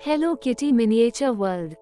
Hello Kitty Miniature World.